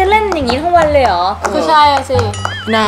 จะเล่นอย่างนี้ทั้งวันเลยเหรอก็ใช่อะสิน่า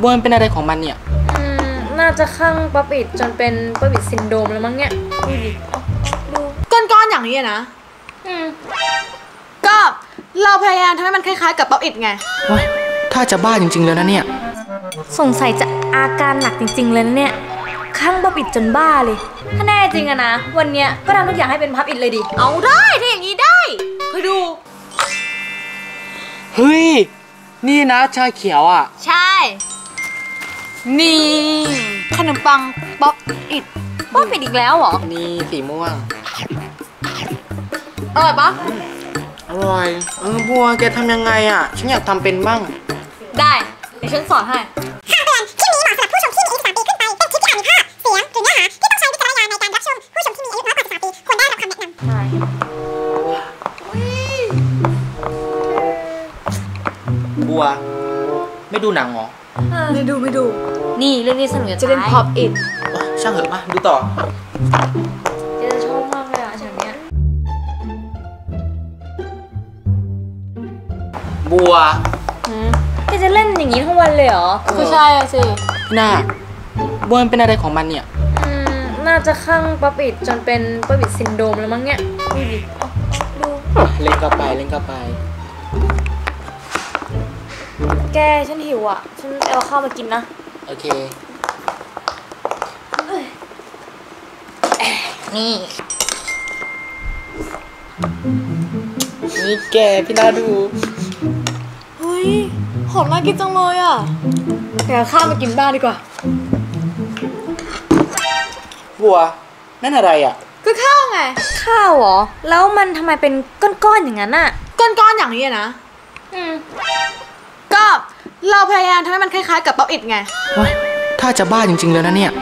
บัวมันเป็นอะไรของมันเนี่ย อืม น่าจะคลั่ง Pop it จนเป็น Pop it syndrome แล้วมั้งเนี่ยดูดิเอาเอาดูก้อนๆอย่างนี้อะนะ อืม ก็เราพยายามทำให้มันคล้ายๆ กับ Pop it ไงโอ้ยถ้าจะบ้าจริง ๆ แล้วนะเนี่ย สงสัยจะอาการหนักจริง ๆ เลยนะเนี่ย คลั่ง Pop it จนบ้าเลย ถ้าแน่จริงอะนะ วันเนี้ยก็ทำทุกอย่างให้เป็น Pop it เลยดิ เอาได้ถ้าอย่างนี้ได้คอยดูเฮ้ย นี่นะชาเขียวอะ ใช่ นี่ ขนมปังป๊อปอิดป๊อปอิดอีกแล้วเหรอ นี่สีม่วง อร่อยปะอร่อย เออบัวแกทำยังไงอะ ฉันอยากทำเป็นบ้าง ได้ เดี๋ยวฉันสอนให้ บัว ไม่ดูหนังเหรอไม่ดูไม่ดู นี่เรื่องนี้สนุกจะเล่นแต่ Pop it โอ๊ยช่างเหอะมาดูต่อเจะชอบมากเลยอะฉากเนี้ยบัวแกจะเล่นอย่างนี้ทั้งวันเลยเหรอก็ใช่อะสิน่าบัวมันเป็นอะไรของมันเนี่ยอืมน่าจะคลั่ง Pop it จนเป็น Pop it syndrome แล้วมั้งเนี่ยดูดิเอาเอาดูเล่นเข้าไปเล่นเข้าไป แกฉันหิวอะ ฉันไปเอาข้าวมากินนะ โอเค นี่ นี่แกพี่นาดู เฮ้ย หอมน่ากินจังเลยอะไปเอาข้าวมากินบ้านดีกว่า บัว นั่นอะไรอะ ก็ข้าวไง ข้าวเหรอ แล้วมันทำไมเป็นก้อนๆอย่างนั้นอะ ก้อนๆอย่างนี้อะนะ อืม ก็เราพยายามทำให้มันคล้ายๆ กับ Pop it ไงโอ้ยถ้าจะบ้าจริง ๆ แล้วนะเนี่ย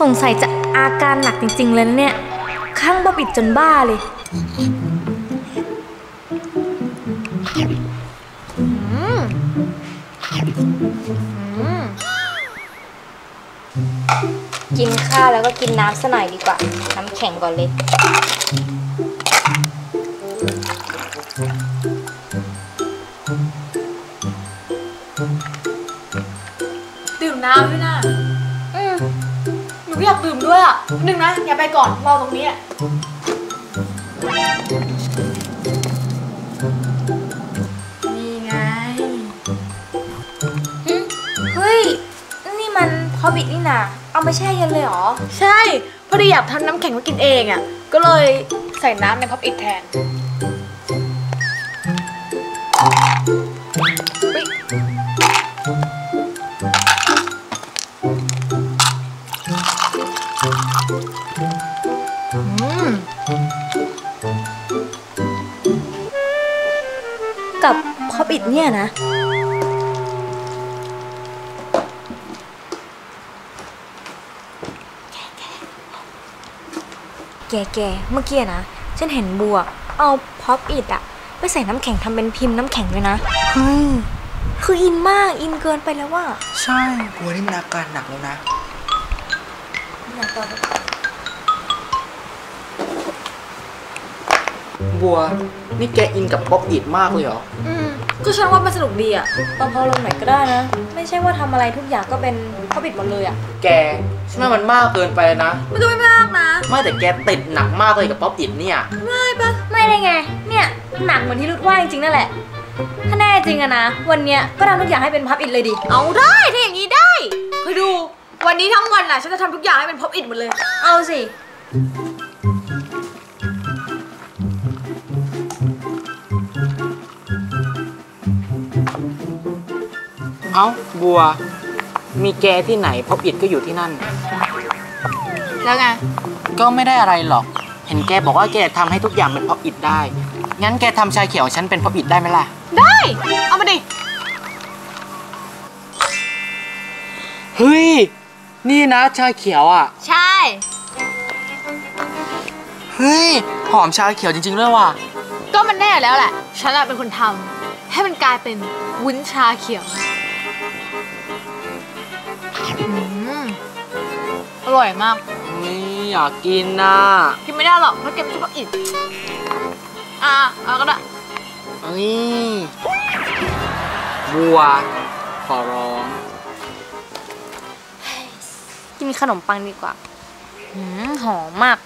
สงสัยจะอาการหนักจริง ๆ เลยนะเนี่ยคลั่ง Pop it จนบ้าเลย กินข้าวแล้วก็กินน้ำซะหน่อยดีกว่า น้ำแข็งก่อนเลย น้ำด้วยนะอืมหนูก็อยากดื่มด้วยอะหนึ่งนะอย่าไปก่อนรอตรงนี้อะนี่ไงเฮ้ย นี่มันพอบิดนี่นาเอามาแช่เย็นเลยเหรอ ใช่ พอดีอยากทำน้ำแข็งมากินเองอะ ก็เลยใส่น้ำในพับอิดแทน กับพอบิดเนี่ยนะแกแกเมื่อกี้นะ ฉันเห็นบัวเอาพอปอิดอะไปใส่น้ำแข็งทำเป็นพิมพ์น้ำแข็งด้วยนะ เฮ้ย คืออินมากอินเกินไปแล้วว่าใช่บัวนี่มันอาการหนักแล้วนะบัว นี่แกอินกับ Pop it มากเลยเหรอ อืม ก็ฉันว่ามันสนุกดีอะตอนพอลงไหนก็ได้นะ ไม่ใช่ว่าทำอะไรทุกอย่างก็เป็น Pop it หมดเลยอะแกฉันว่ามันมากเกินไปแล้วนะ มันก็ไม่มากนะ ไม่แต่แกติดหนักมากเลยกับ Pop it เนี่ย ไม่ปะไม่ได้ไง เนี่ยหนักเหมือนที่รุดว่าจริงๆนั่นแหละ ถ้าแน่จริงอะนะ วันเนี้ยก็ทำทุกอย่างให้เป็น Pop it เลยดิ เอาได้ถ้าอย่างนี้ได้คอยดู วันนี้ทั้งวันน่ะฉันจะทำทุกอย่างให้เป็น Pop it หมดเลย เอาสิ เอ้าบัว มีแกที่ไหน Pop it ก็อยู่ที่นั่น แล้วไง ก็ไม่ได้อะไรหรอก เห็นแกบอกว่าแกทำให้ทุกอย่างเป็น Pop it ได้ งั้นแกทำชาเขียวฉันเป็น Pop it ได้ไหมล่ะ ได้ เอามาดิ เฮ้ย นี่นะชาเขียวอะ ใช่ เฮ้ย หอมชาเขียวจริงๆด้วยว่ะ ก็มันแน่แล้วแหละ ฉันอะเป็นคนทำให้มันกลายเป็นวุ้นชาเขียว อืมอร่อยมาก นี่อยากกินนะกินไม่ได้หรอกเพราะแกไม่ชอบอิดอะเอาก็ได้เอ้ยบัว ขอร้อง กินขนมปังดีกว่าหืมหอมมาก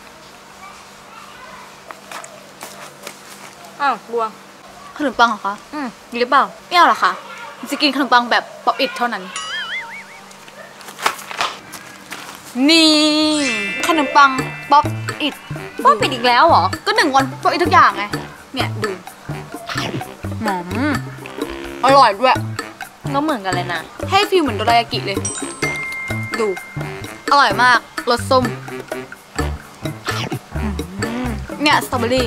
อ้าวบัวขนมปังเหรอคะ อืมดีหรือเปล่าไม่เอาหรอคะ จะกินขนมปังแบบ Pop it เท่านั้น นี่ขนมปัง Pop it Pop it อีกแล้วเหรอ ก็หนึ่งวัน Pop it ทุกอย่างไง เนี่ยดูหืมอร่อยด้วยก็เหมือนกันเลยนะ ให้ฟีลเหมือนโดรายากิเลย ดู อร่อยมากรสส้มอืมเนี่ยสตรอเบอรี่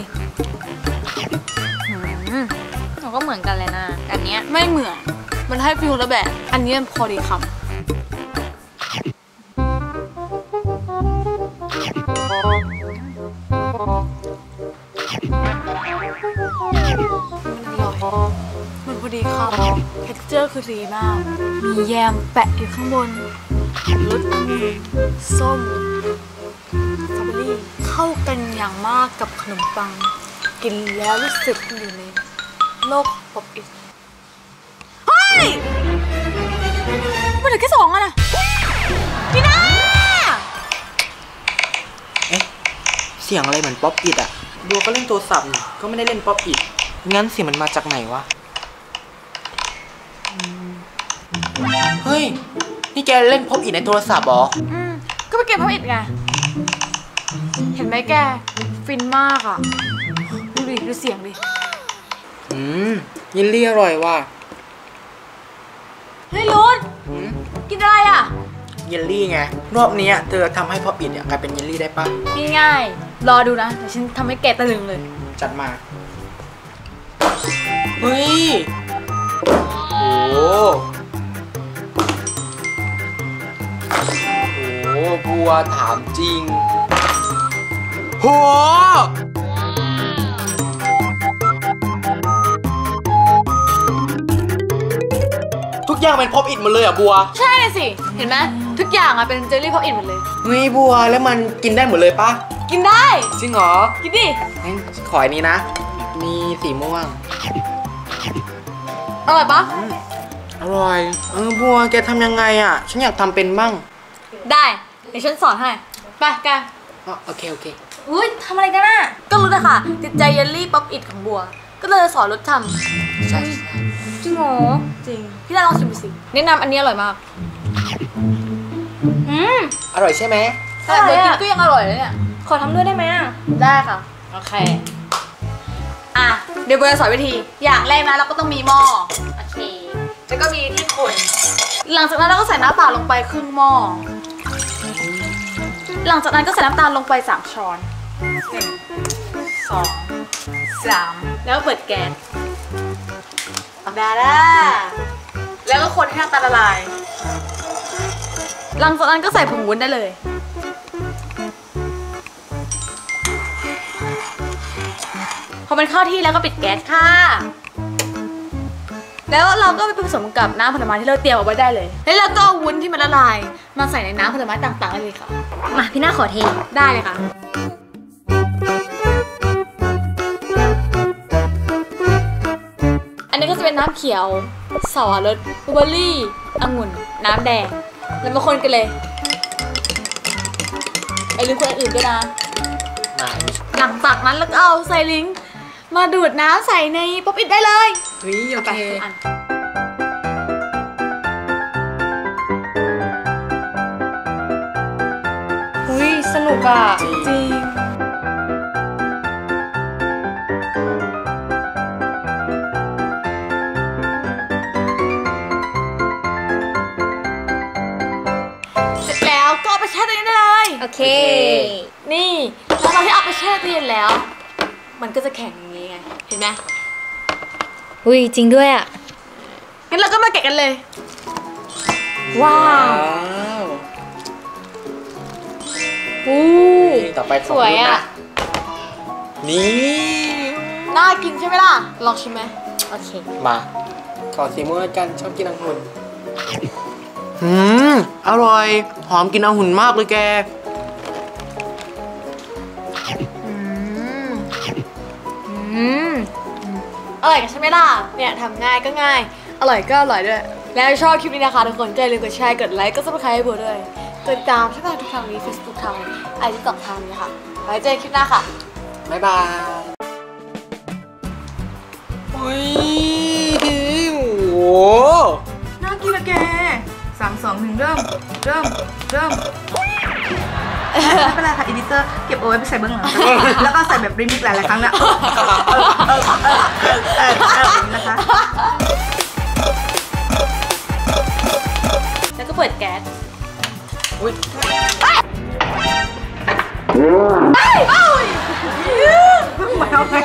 อืมมันก็เหมือนกันเลยนะอันเนี้ยไม่เหมือน มันให้ฟีลละแบบ อันนี้มันพอดีคำมันอร่อยมันพอดีคำ texture คือดีมาก มีแยมแปะอยู่ข้างบนรสองุ่นส้มสตรอเบอรี่เข้ากันอย่างมากกับขนมปัง กินแล้วรู้สึกอยู่ในโลกของ Pop it เฮ้ย มันเหลือแค่สองอะนะพี่นาเสียงอะไรเหมือน Pop it อะบัวก็เล่นโทรศัพท์นี่ก็ไม่ได้เล่น Pop it งั้นเสียงมันมาจากไหนวะอืมเฮ้ย นี่แกเล่น Pop it ในโทรศัพท์เหรอ อืม ก็ไปเก็บ Pop it ไง เห็นไหมแก ฟินมากอะดูดิ ดูเสียงดิ อืมเยลลี่อร่อยว่ะเฮ้ยรุนอืม กินอะไรอะเยลลี่ไง รอบเนี้ยเธอทำให้ป๊อปอิดเนี่ยกลายเป็นเยลลี่ได้ปะง่ายๆ รอดูนะเดี๋ยวฉันทำให้แกตะลึงเลย จัดมา เฮ้ย โอ้โหบัวถามจริงโห อย่างเป็น Pop it หมดเลยเหรอะบัว ใช่สิ เห็นไหมทุกอย่างอะเป็นเยลลี่ Pop it หมดเลยเฮ้ยบัวแล้วมันกินได้หมดเลยปะกินได้จริงเหรอกินดิงั้นขออันนี้นะ มีสีม่วงอร่อยปะอร่อย เออบัวแกทำยังไงอะ ฉันอยากทำเป็นบ้าง ได้เดี๋ยวฉันสอนให้ ไปแกอ๋อโอเคโอเคอุ้ยทำอะไรกันน่ะ ก็รู้เลยค่ะติดใจเยลลี่ Pop it ของบัว ก็เลยสอนรสทใช่ใช่ จริงเหรอำจริง พี่ดาลองชิมดูสิแนะนำอันนี้อร่อยมาก อืมอร่อยใช่ไหมขนาดบัวกินก็ยังอร่อยเลยเนี่ย ขอทำด้วยได้ไหมอะ ได้ค่ะ โอเค อะ เดี๋ยวบัวจะสอนวิธี อย่างแรกนะเราก็ต้องมีหม้อ โอเค แล้วก็มีที่คนหลังจากนั้นเราก็ใส่น้ำเปล่าลงไปครึ่งหม้อ หลังจากนั้นก็ใส่น้ำตาลลงไปสามช้อนหนึ่งสองสามแล้วก็เปิดแก๊ส ดาดาแล้วก็คนให้น้ำตาลละลาย หลังจากนั้นก็ใส่ผงวุ้นได้เลย พอมันเข้าที่แล้วก็ปิดแก๊สค่ะ แล้วเราก็ไปผสมกับน้ำผลไม้ที่เราเตรียมเอาไว้ได้เลย แล้วเราก็เอาวุ้นที่มันละลาย มาใส่ในน้ำผลไม้ต่างๆได้เลยค่ะ มาพี่หน้าขอเทได้เลยค่ะ จะเป็นน้ำเขียวสวรสบลูเบอร์รี่องุ่น น้ำแดง แล้วมาคนกันเลยไอ้ลืมคนอื่นด้วยนะไหนหลังจากนั้นแล้วก็เอาใส่ลิงก์มาดูดน้ำใส่ในป๊อปอิดได้เลยเฮ้ยโอไปเคอันอุ้ยสนุกอะ จริง นี่แล้วเราที่เอาไปแช่ตู้เย็นแล้ว มันก็จะแข็งอย่างนี้ไง เห็นไหมอุ้ยจริงด้วยอะ งั้นเราก็มาแกะกันเลยว้าว้าวอู้นี่ต่อไปขสองวยรุ่นอะ นะนี่น่ากินใช่ไหมล่ะ ลองชิมไหมโอเค มาขอสีม่วงแล้วกันชอบกินองุ่นอืมอร่อย หอมกินองุ่นมากเลยแก อืมอร่อยกันใช่ไหมล่ะ เนี่ยทำง่ายก็ง่าย อร่อยก็อร่อยด้วย แล้วชอบคลิปนี้นะคะทุกคนก็อย่าลืมกดแชร์ กดไลค์ กด subscribe ให้บัวด้วย กดติดตามช่องทางทุกทางนี้ Facebook ทาง IG TikTok ทางนี้ค่ะ ไว้เจอกันคลิปหน้าค่ะ บ๊ายบายอุ้ยโหน่ากินนะแกสามสองหนึ่งเริ่ม เริ่ม เริ่ม ไม่เป็นไรค่ะ editor เก็บเอาไว้ไปใส่เบื้องหลังแล้วก็ใส่แบบรีมิกหลายๆครั้งนะเออเออเออเออเออเออเออนะคะแล้วก็เปิดแก๊สอุ้ยไม่เอาไง